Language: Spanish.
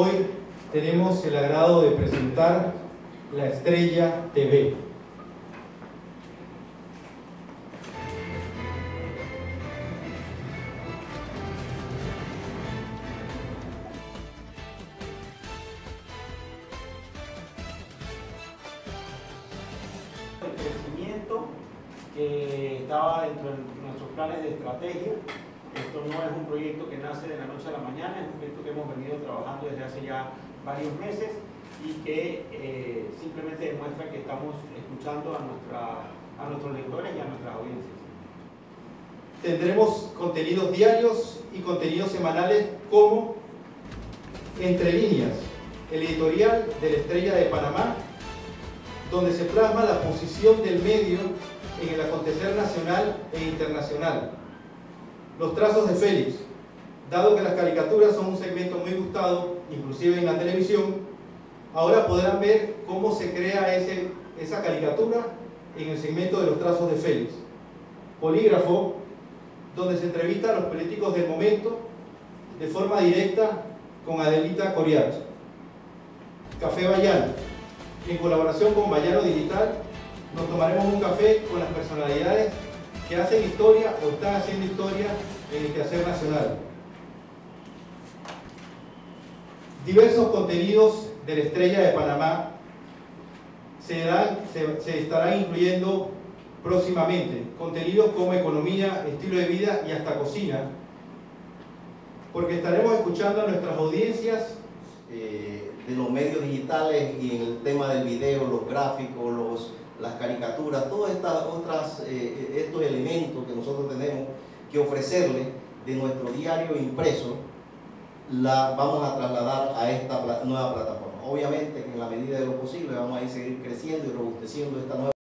Hoy tenemos el agrado de presentar La Estrella TV. el crecimiento que estaba dentro de nuestros planes de estrategia. Esto no es un proyecto que nace de la noche a la mañana, es un proyecto que hemos venido trabajando desde hace ya varios meses y que eh, simplemente demuestra que estamos escuchando a, nuestra, a nuestros lectores y a nuestras audiencias. Tendremos contenidos diarios y contenidos semanales como Entre líneas, el editorial de la Estrella de Panamá, donde se plasma la posición del medio en el acontecer nacional e internacional. Los trazos de Félix, dado que las caricaturas son un segmento muy gustado, inclusive en la televisión, ahora podrán ver cómo se crea ese, esa caricatura en el segmento de los trazos de Félix. Polígrafo, donde se entrevista a los políticos del momento de forma directa con Adelita Coriat. Café Bayano, en colaboración con Bayano Digital, nos tomaremos un café con las personalidades que hacen historia o están haciendo historia en el quehacer nacional. Diversos contenidos de la Estrella de Panamá se estarán incluyendo próximamente. Contenidos como economía, estilo de vida y hasta cocina. Porque estaremos escuchando a nuestras audiencias eh, de los medios digitales y en el tema del video, los gráficos, los, las caricaturas, todos otras, eh, estos elementos que nosotros tenemos que ofrecerle de nuestro diario impreso, la vamos a trasladar a esta nueva plataforma. Obviamente que en la medida de lo posible vamos a ir seguir creciendo y robusteciendo esta nueva